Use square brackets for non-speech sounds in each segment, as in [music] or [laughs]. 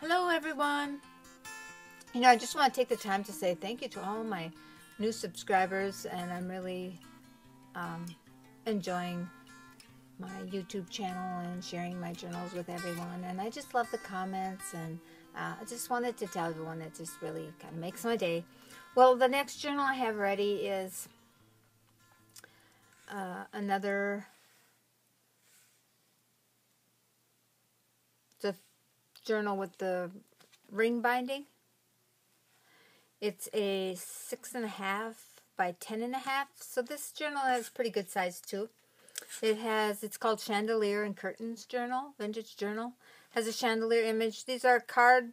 Hello, everyone. You know, I just want to take the time to say thank you to all my new subscribers, and I'm really um, enjoying my YouTube channel and sharing my journals with everyone. And I just love the comments, and uh, I just wanted to tell everyone that just really kind of makes my day. Well, the next journal I have ready is uh, another the journal with the ring binding. It's a six and a half by ten and a half. So this journal has pretty good size too. It has, it's called Chandelier and Curtains Journal, Vintage Journal. Has a chandelier image. These are card,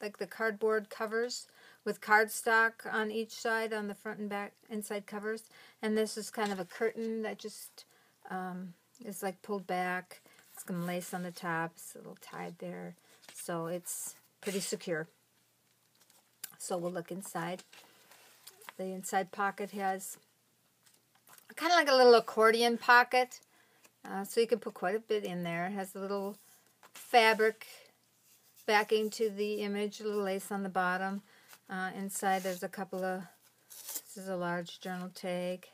like the cardboard covers with cardstock on each side on the front and back inside covers. And this is kind of a curtain that just um, is like pulled back. It's to lace on the top. It's a little tied there. So it's pretty secure. So we'll look inside. The inside pocket has kind of like a little accordion pocket. Uh, so you can put quite a bit in there. It has a little fabric backing to the image, a little lace on the bottom. Uh, inside there's a couple of, this is a large journal tag.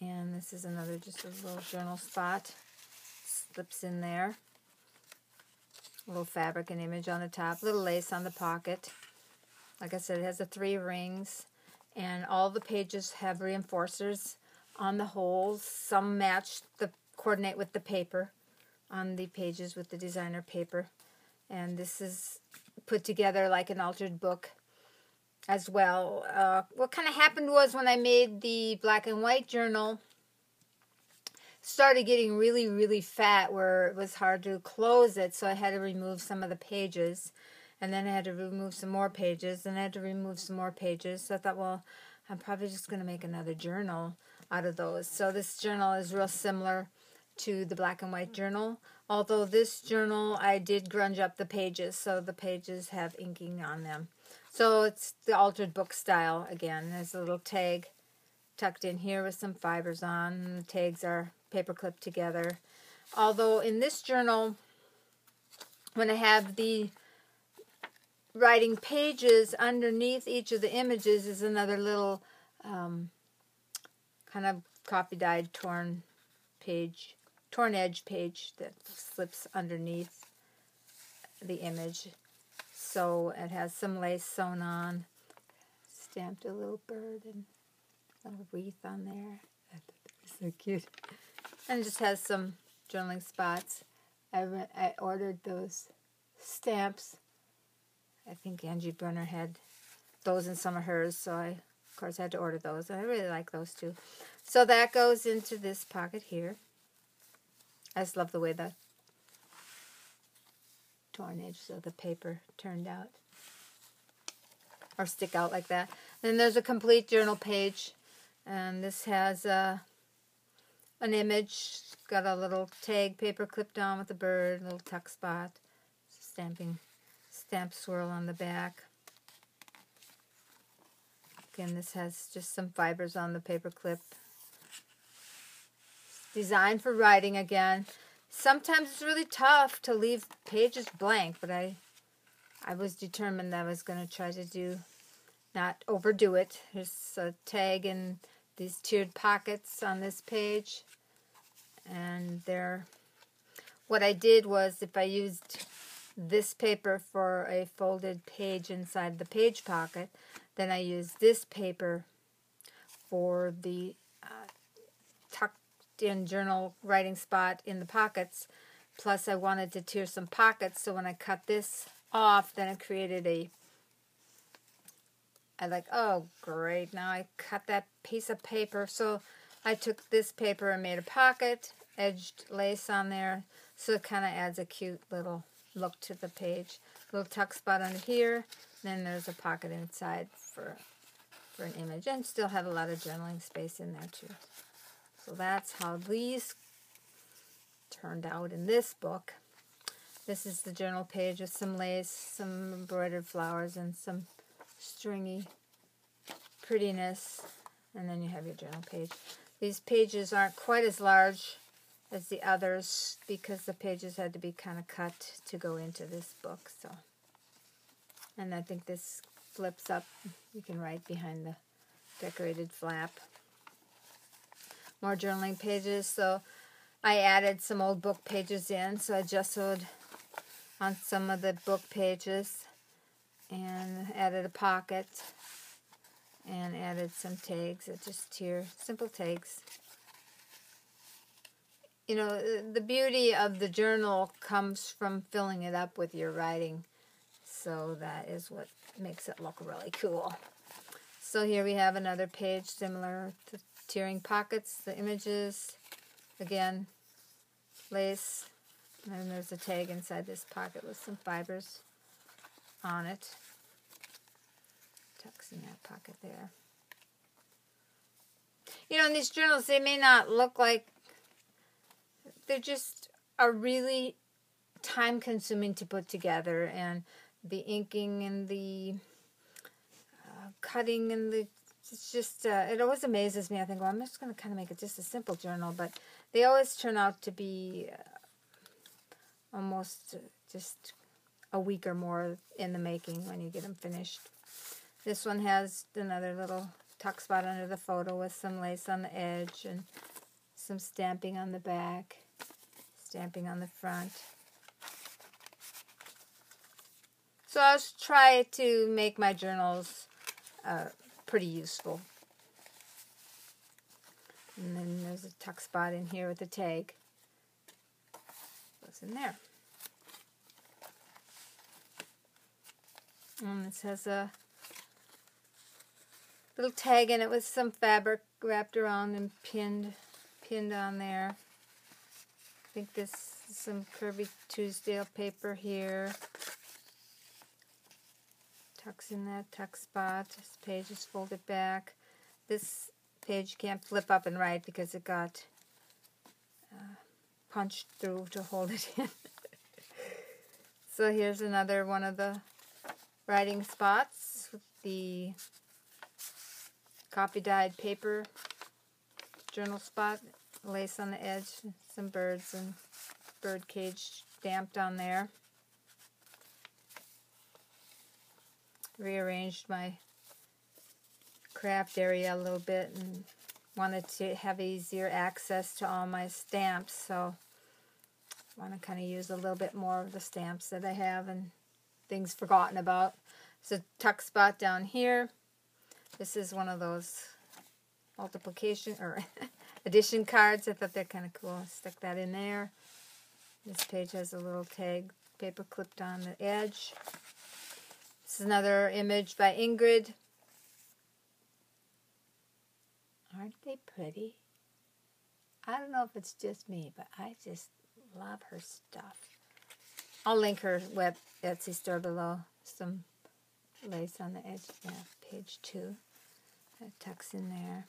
And this is another, just a little journal spot. Slips in there. Little fabric and image on the top. Little lace on the pocket. Like I said, it has the three rings. And all the pages have reinforcers on the holes. Some match the coordinate with the paper on the pages with the designer paper. And this is put together like an altered book as well. Uh, what kind of happened was when I made the black and white journal, started getting really, really fat where it was hard to close it, so I had to remove some of the pages. And then I had to remove some more pages, and I had to remove some more pages. So I thought, well, I'm probably just going to make another journal out of those. So this journal is real similar to the black and white journal. Although this journal, I did grunge up the pages, so the pages have inking on them. So it's the altered book style again. There's a little tag tucked in here with some fibers on. The tags are paper clipped together. Although in this journal, when I have the writing pages underneath each of the images is another little um, kind of copy dyed torn page, torn edge page that slips underneath the image. So it has some lace sewn on, stamped a little bird and a little wreath on there. [laughs] so cute. And it just has some journaling spots. I, I ordered those stamps I think Angie Brunner had those in some of hers, so I, of course, had to order those. I really like those too. So that goes into this pocket here. I just love the way the torn edge of the paper turned out. Or stick out like that. Then there's a complete journal page. And this has uh, an image. Got a little tag paper clipped on with a bird, a little tuck spot. Stamping stamp swirl on the back. Again, this has just some fibers on the paper clip. Designed for writing again. Sometimes it's really tough to leave pages blank, but I I was determined that I was going to try to do, not overdo it. There's a tag and these tiered pockets on this page. And there, what I did was if I used this paper for a folded page inside the page pocket. Then I used this paper for the uh, tucked in journal writing spot in the pockets. Plus I wanted to tear some pockets so when I cut this off then it created a I like, oh great, now I cut that piece of paper. So I took this paper and made a pocket, edged lace on there, so it kind of adds a cute little look to the page. Little tuck spot under here. Then there's a pocket inside for, for an image. And still have a lot of journaling space in there too. So that's how these turned out in this book. This is the journal page with some lace, some embroidered flowers, and some stringy prettiness. And then you have your journal page. These pages aren't quite as large as the others because the pages had to be kind of cut to go into this book. So, And I think this flips up. You can write behind the decorated flap. More journaling pages. So I added some old book pages in. So I just sewed on some of the book pages and added a pocket and added some tags uh, just here, simple tags. You know, uh, the beauty of the journal comes from filling it up with your writing. So that is what makes it look really cool. So here we have another page similar to tearing pockets, the images, again, lace, and then there's a tag inside this pocket with some fibers on it. Tucks in that pocket there. You know, in these journals, they may not look like, they're just are really time consuming to put together and the inking and the uh, cutting and the it's just uh, it always amazes me. I think, well, I'm just going to kind of make it just a simple journal, but they always turn out to be uh, almost just a week or more in the making when you get them finished. This one has another little tuck spot under the photo with some lace on the edge and some stamping on the back, stamping on the front. So I'll try to make my journals uh, pretty useful. And then there's a tuck spot in here with a tag. Goes in there. And this has a little tag in it with some fabric wrapped around and pinned pinned on there. I think this is some Curvy Tuesdale paper here tucks in that tuck spot. This page is folded back. This page can't flip up and write because it got uh, punched through to hold it in. [laughs] so here's another one of the writing spots with the copy dyed paper journal spot, lace on the edge, some birds and bird cage stamped on there. rearranged my craft area a little bit and wanted to have easier access to all my stamps so I want to kind of use a little bit more of the stamps that I have and things forgotten about. So tuck spot down here. This is one of those multiplication or [laughs] addition cards. I thought they're kind of cool. Stick that in there. This page has a little tag paper clipped on the edge. This is another image by Ingrid. Aren't they pretty? I don't know if it's just me, but I just love her stuff. I'll link her web Etsy store below. Some lace on the edge. Yeah, page two. That tucks in there.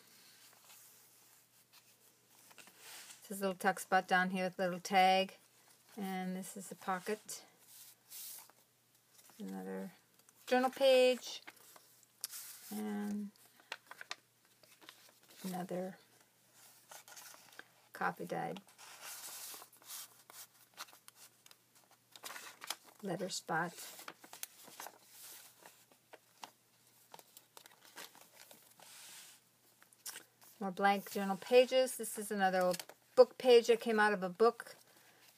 This little tuck spot down here with a little tag. And this is a pocket. Another journal page and another copy dyed letter spot. More blank journal pages. This is another book page that came out of a book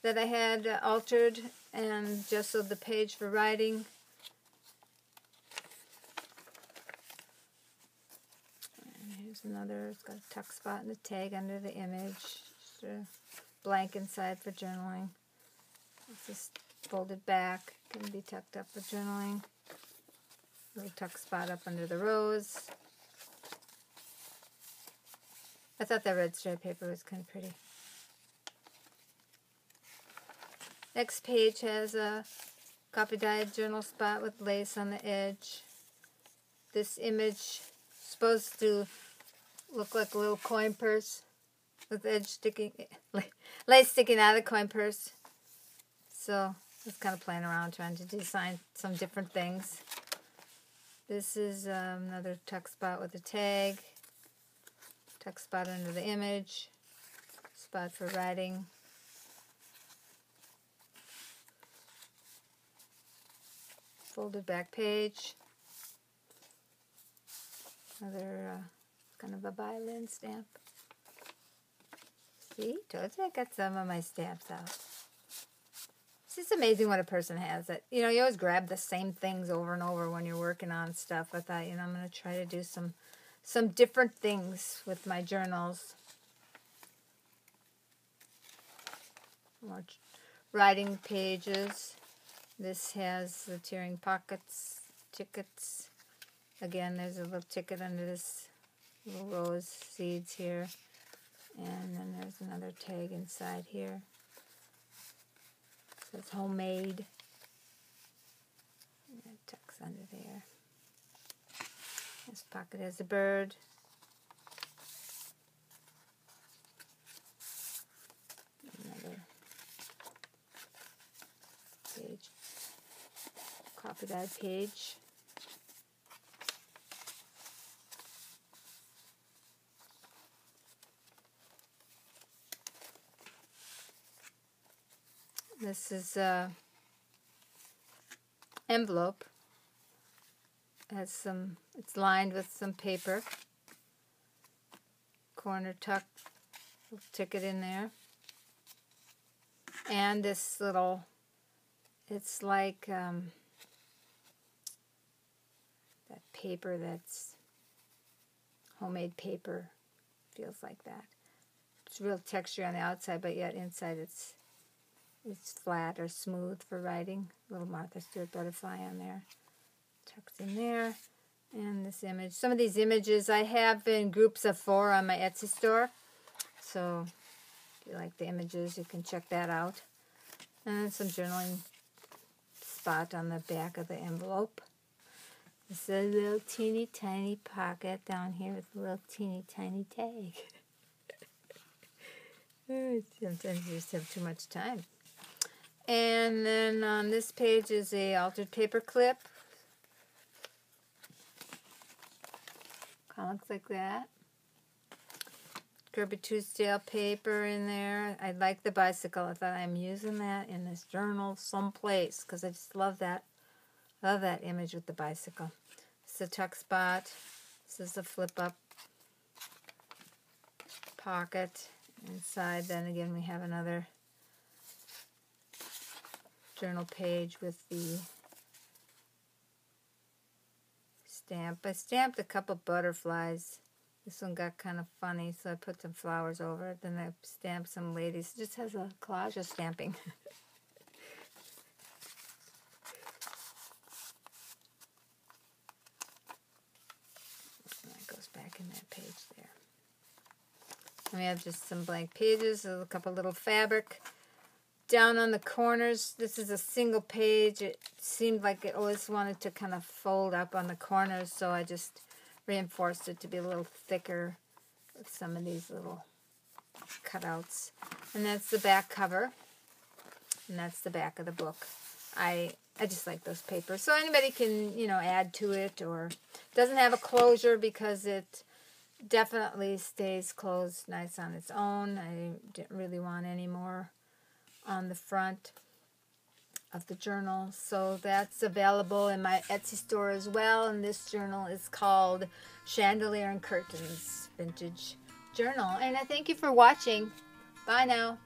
that I had altered and just so the page for writing. Here's another, it's got a tuck spot and a tag under the image. Just a blank inside for journaling. It's just folded back, can be tucked up for journaling. Little tuck spot up under the rose. I thought that red stripe paper was kind of pretty. Next page has a copy dyed journal spot with lace on the edge. This image supposed to look like a little coin purse with edge sticking, [laughs] lace sticking out of the coin purse. So just kind of playing around trying to design some different things. This is um, another tuck spot with a tag. Tuck spot under the image. spot for writing. Folded back page. Another uh, kind of a violin stamp. See, told you I got some of my stamps out. It's just amazing what a person has. That you know, you always grab the same things over and over when you're working on stuff. I thought, you know, I'm gonna try to do some some different things with my journals. Writing pages. This has the tearing pockets, tickets. Again, there's a little ticket under this little rose seeds here. And then there's another tag inside here. So it's homemade. And it tucks under there. Pocket has a bird. Another page. Copy that page. This is a envelope. Has some. It's lined with some paper. Corner tuck. ticket in there. And this little. It's like um, that paper that's homemade paper. Feels like that. It's real texture on the outside, but yet inside it's it's flat or smooth for writing. Little Martha Stewart butterfly on there. Tucked in there. And this image. Some of these images I have in groups of four on my Etsy store. So if you like the images, you can check that out. And some journaling spot on the back of the envelope. It's a little teeny tiny pocket down here with a little teeny tiny tag. [laughs] Oh, sometimes you just have too much time. And then on this page is a altered paper clip. Kind of looks like that. Kirby Truesdale paper in there. I like the bicycle. I thought I'm using that in this journal someplace because I just love that. Love that image with the bicycle. It's a tuck spot. This is a flip up pocket. Inside then again we have another journal page with the stamp. I stamped a couple butterflies. This one got kind of funny, so I put some flowers over it. Then I stamped some ladies. It just has a collage of stamping. [laughs] that goes back in that page there. And we have just some blank pages, a couple little fabric down on the corners. This is a single page. It seemed like it always wanted to kind of fold up on the corners, so I just reinforced it to be a little thicker with some of these little cutouts. And that's the back cover. And that's the back of the book. I I just like those papers. So anybody can, you know, add to it or doesn't have a closure because it definitely stays closed nice on its own. I didn't really want any more on the front of the journal. So that's available in my Etsy store as well. And this journal is called Chandelier and Curtains Vintage Journal. And I thank you for watching. Bye now.